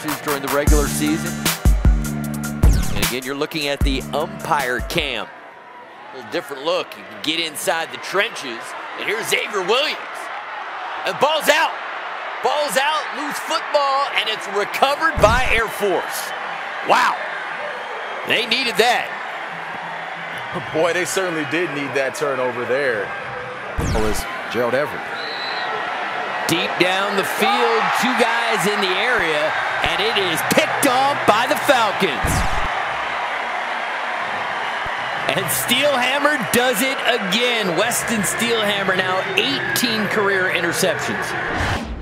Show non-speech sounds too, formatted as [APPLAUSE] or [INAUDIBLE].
matches during the regular season. And again, you're looking at the umpire cam. A little different look. You can get inside the trenches. And here's Xavier Williams. And ball's out. Ball's out, loose football, and it's recovered by Air Force. Wow. They needed that. [LAUGHS] Boy, they certainly did need that turnover there. It Was Gerald Everett. Deep down the field, two guys in the area, and it is picked off by the Falcons. And Steelhammer does it again. Weston Steelhammer now 18 career interceptions.